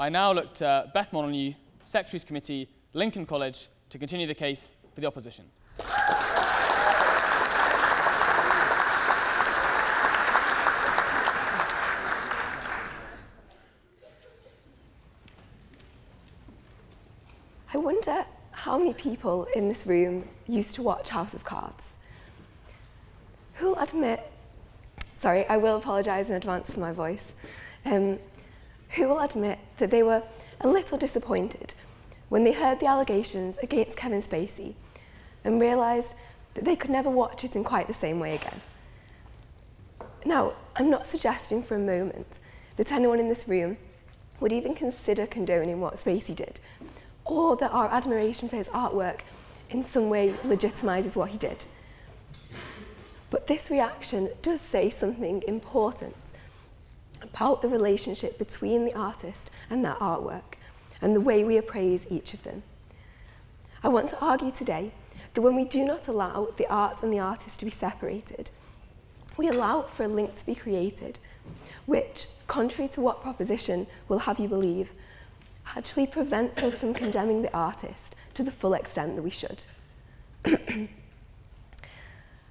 I now look to Beth Molyneux, Secretaries Committee, Lincoln College, to continue the case for the opposition. I wonder how many people in this room used to watch House of Cards. Who'll admit, sorry, I will apologise in advance for my voice, um, who will admit that they were a little disappointed when they heard the allegations against Kevin Spacey and realised that they could never watch it in quite the same way again. Now, I'm not suggesting for a moment that anyone in this room would even consider condoning what Spacey did, or that our admiration for his artwork in some way legitimises what he did. But this reaction does say something important about the relationship between the artist and that artwork and the way we appraise each of them. I want to argue today that when we do not allow the art and the artist to be separated, we allow for a link to be created, which, contrary to what proposition will have you believe, actually prevents us from condemning the artist to the full extent that we should.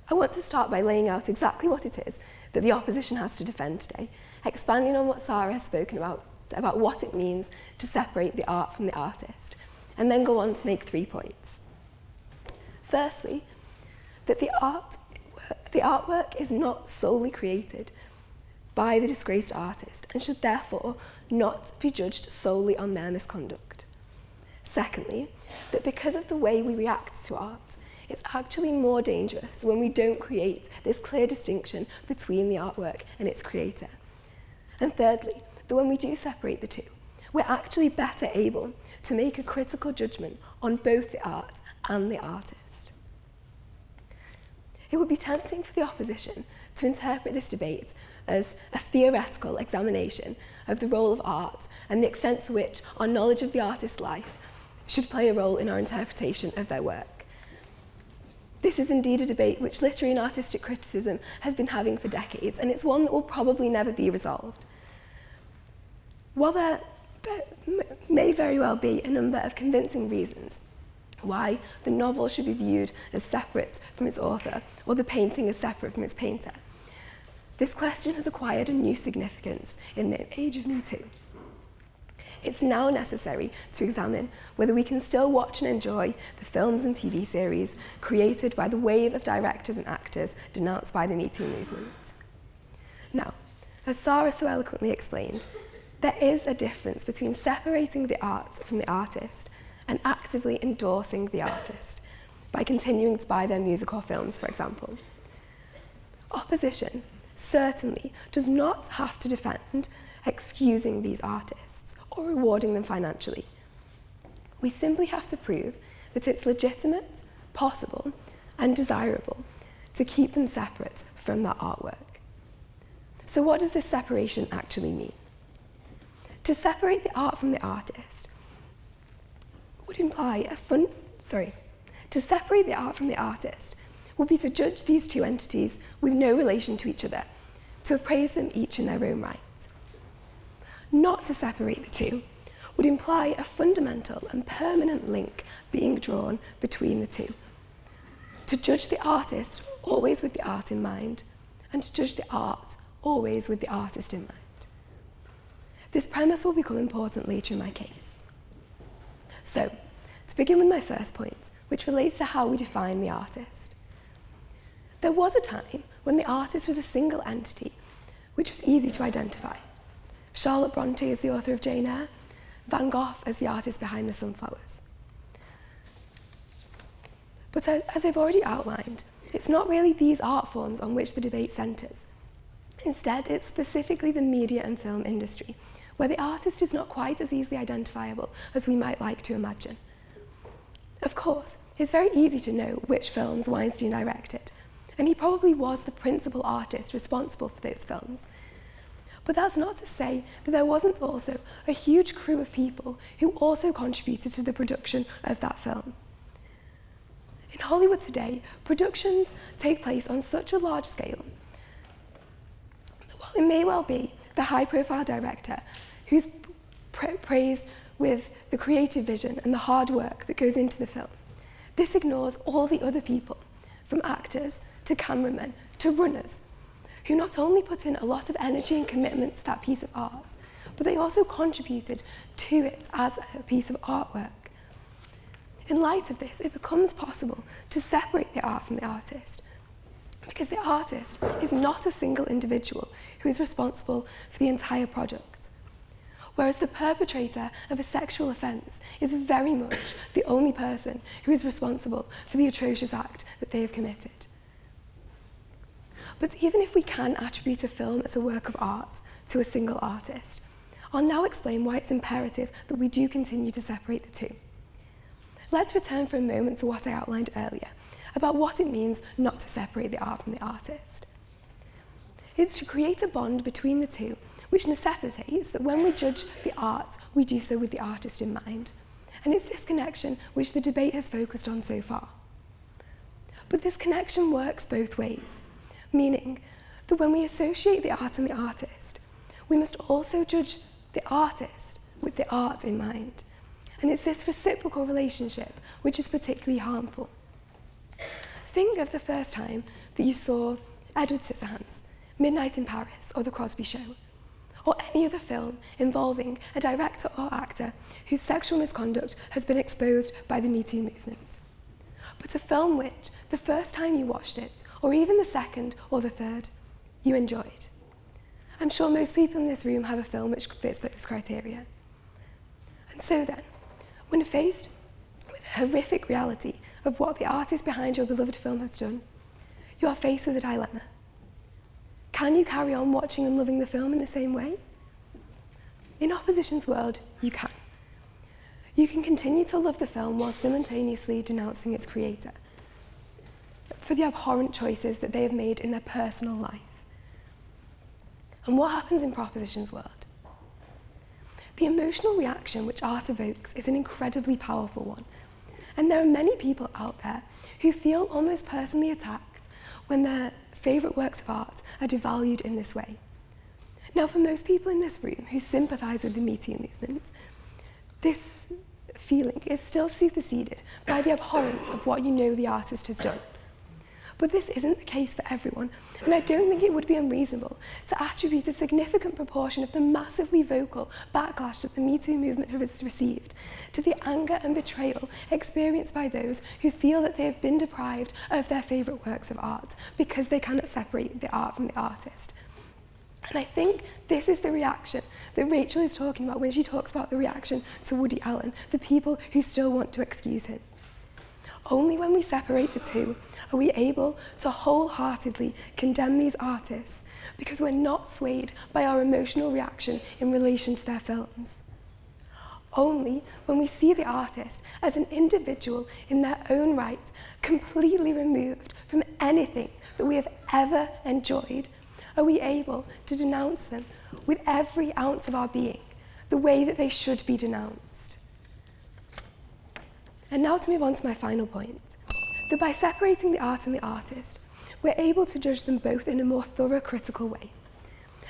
I want to start by laying out exactly what it is that the opposition has to defend today, expanding on what Sarah has spoken about, about what it means to separate the art from the artist, and then go on to make three points. Firstly, that the, art, the artwork is not solely created by the disgraced artist and should therefore not be judged solely on their misconduct. Secondly, that because of the way we react to art, it's actually more dangerous when we don't create this clear distinction between the artwork and its creator. And thirdly, that when we do separate the two, we're actually better able to make a critical judgment on both the art and the artist. It would be tempting for the opposition to interpret this debate as a theoretical examination of the role of art and the extent to which our knowledge of the artist's life should play a role in our interpretation of their work. This is indeed a debate which literary and artistic criticism has been having for decades, and it's one that will probably never be resolved. While there may very well be a number of convincing reasons why the novel should be viewed as separate from its author, or the painting as separate from its painter, this question has acquired a new significance in the age of Me Too. It's now necessary to examine whether we can still watch and enjoy the films and TV series created by the wave of directors and actors denounced by the Me Too movement. Now, as Sarah so eloquently explained, there is a difference between separating the art from the artist and actively endorsing the artist by continuing to buy their music or films, for example. Opposition certainly does not have to defend excusing these artists or rewarding them financially. We simply have to prove that it's legitimate, possible, and desirable to keep them separate from that artwork. So what does this separation actually mean? To separate the art from the artist would imply a fun, sorry, to separate the art from the artist would be to judge these two entities with no relation to each other, to appraise them each in their own right. Not to separate the two would imply a fundamental and permanent link being drawn between the two. To judge the artist always with the art in mind, and to judge the art always with the artist in mind. This premise will become important later in my case. So, to begin with my first point, which relates to how we define the artist. There was a time when the artist was a single entity, which was easy to identify. Charlotte Bronte is the author of Jane Eyre, Van Gogh is the artist behind the sunflowers. But as, as I've already outlined, it's not really these art forms on which the debate centres. Instead, it's specifically the media and film industry, where the artist is not quite as easily identifiable as we might like to imagine. Of course, it's very easy to know which films Weinstein directed, and he probably was the principal artist responsible for those films. But that's not to say that there wasn't also a huge crew of people who also contributed to the production of that film. In Hollywood today, productions take place on such a large scale that while it may well be the high profile director who's pra praised with the creative vision and the hard work that goes into the film. This ignores all the other people, from actors to cameramen to runners, who not only put in a lot of energy and commitment to that piece of art, but they also contributed to it as a piece of artwork. In light of this, it becomes possible to separate the art from the artist, because the artist is not a single individual who is responsible for the entire project. Whereas the perpetrator of a sexual offence is very much the only person who is responsible for the atrocious act that they have committed. But even if we can attribute a film as a work of art to a single artist, I'll now explain why it's imperative that we do continue to separate the two. Let's return for a moment to what I outlined earlier about what it means not to separate the art from the artist. It's to create a bond between the two, which necessitates that when we judge the art, we do so with the artist in mind. And it's this connection which the debate has focused on so far. But this connection works both ways, meaning that when we associate the art and the artist, we must also judge the artist with the art in mind. And it's this reciprocal relationship which is particularly harmful. Think of the first time that you saw Edward Scissorhands, Midnight in Paris, or The Cosby Show, or any other film involving a director or actor whose sexual misconduct has been exposed by the Me Too movement. But a film which, the first time you watched it, or even the second or the third, you enjoyed. I'm sure most people in this room have a film which fits those criteria. And so then, when faced with the horrific reality of what the artist behind your beloved film has done, you are faced with a dilemma. Can you carry on watching and loving the film in the same way? In Opposition's world, you can. You can continue to love the film while simultaneously denouncing its creator for the abhorrent choices that they have made in their personal life. And what happens in Proposition's world? The emotional reaction which art evokes is an incredibly powerful one. And there are many people out there who feel almost personally attacked when their favourite works of art are devalued in this way. Now, for most people in this room who sympathise with the Me Too movement, this feeling is still superseded by the abhorrence of what you know the artist has done. But this isn't the case for everyone, and I don't think it would be unreasonable to attribute a significant proportion of the massively vocal backlash that the Me Too movement has received to the anger and betrayal experienced by those who feel that they have been deprived of their favourite works of art because they cannot separate the art from the artist. And I think this is the reaction that Rachel is talking about when she talks about the reaction to Woody Allen, the people who still want to excuse him. Only when we separate the two are we able to wholeheartedly condemn these artists because we're not swayed by our emotional reaction in relation to their films. Only when we see the artist as an individual in their own right, completely removed from anything that we have ever enjoyed, are we able to denounce them with every ounce of our being, the way that they should be denounced. And now to move on to my final point, that by separating the art and the artist, we're able to judge them both in a more thorough critical way.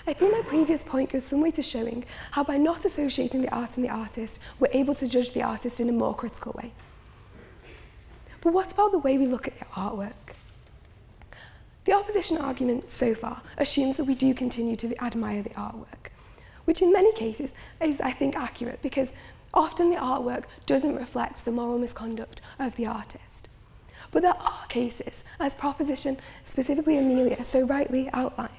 I think my previous point goes some way to showing how by not associating the art and the artist, we're able to judge the artist in a more critical way. But what about the way we look at the artwork? The opposition argument so far assumes that we do continue to admire the artwork, which in many cases is, I think, accurate because Often the artwork doesn't reflect the moral misconduct of the artist. But there are cases, as proposition, specifically Amelia, so rightly outlined,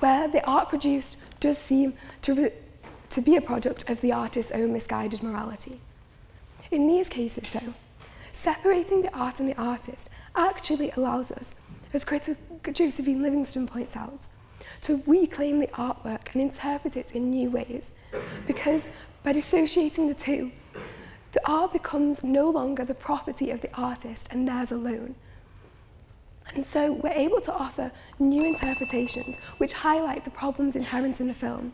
where the art produced does seem to, to be a product of the artist's own misguided morality. In these cases, though, separating the art and the artist actually allows us, as critic Josephine Livingstone points out, to reclaim the artwork and interpret it in new ways. Because by dissociating the two, the art becomes no longer the property of the artist and theirs alone. And so we're able to offer new interpretations which highlight the problems inherent in the film.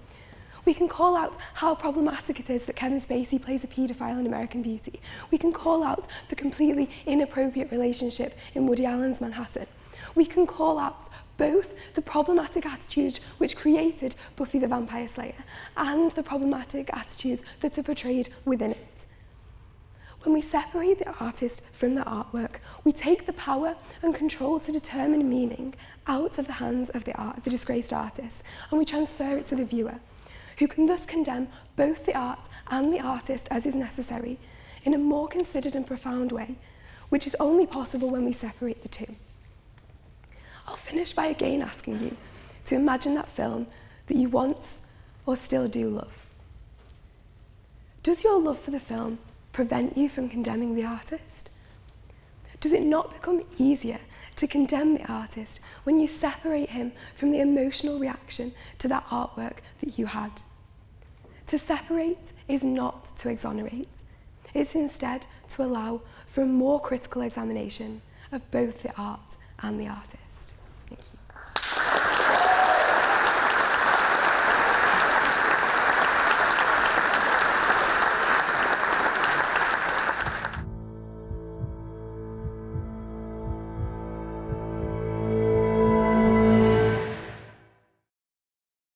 We can call out how problematic it is that Kevin Spacey plays a paedophile in American Beauty. We can call out the completely inappropriate relationship in Woody Allen's Manhattan. We can call out both the problematic attitude which created Buffy the Vampire Slayer and the problematic attitudes that are portrayed within it. When we separate the artist from the artwork, we take the power and control to determine meaning out of the hands of the, art, the disgraced artist, and we transfer it to the viewer, who can thus condemn both the art and the artist as is necessary in a more considered and profound way, which is only possible when we separate the two. I'll finish by again asking you to imagine that film that you once or still do love. Does your love for the film prevent you from condemning the artist? Does it not become easier to condemn the artist when you separate him from the emotional reaction to that artwork that you had? To separate is not to exonerate. It's instead to allow for a more critical examination of both the art and the artist. Thank you.